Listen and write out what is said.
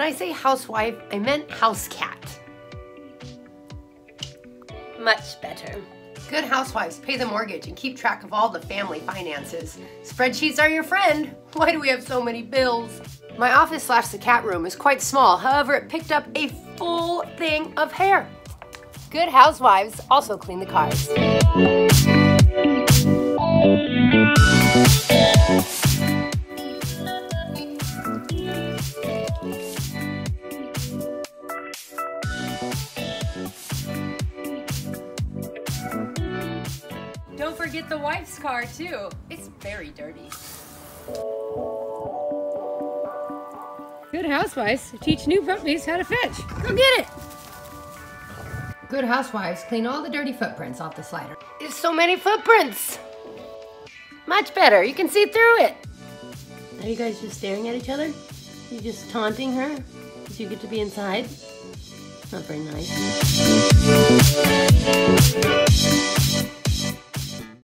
I say housewife, I meant house cat. Much better. Good housewives pay the mortgage and keep track of all the family finances. Spreadsheets are your friend. Why do we have so many bills? My office slash the cat room is quite small, however, it picked up a full thing of hair. Good housewives also clean the cars. Don't forget the wife's car too. It's very dirty. Good housewives teach new puppies how to fetch. Go get it! Good housewives clean all the dirty footprints off the slider. There's so many footprints! Much better, you can see through it. Are you guys just staring at each other? You just taunting her? Because you get to be inside? Not very nice.